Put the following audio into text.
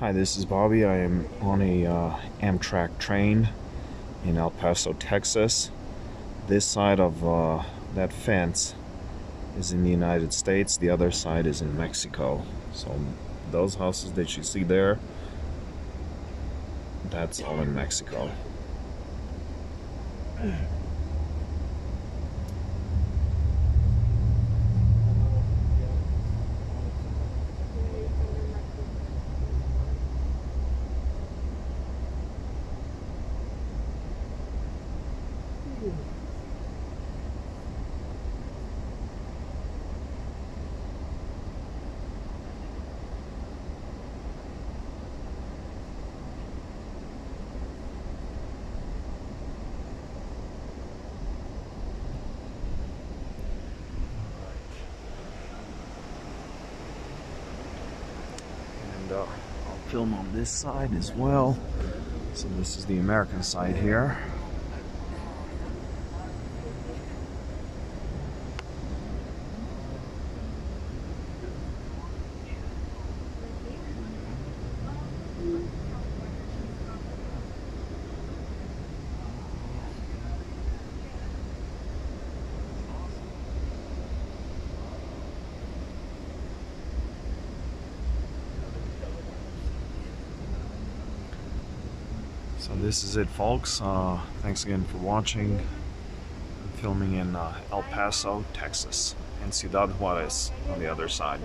Hi, this is Bobby. I am on a uh, Amtrak train in El Paso, Texas. This side of uh, that fence is in the United States, the other side is in Mexico. So, those houses that you see there, that's all in Mexico. Uh, I'll film on this side as well. So this is the American side here. So this is it, folks. Uh, thanks again for watching. I'm filming in uh, El Paso, Texas, and Ciudad Juarez on the other side.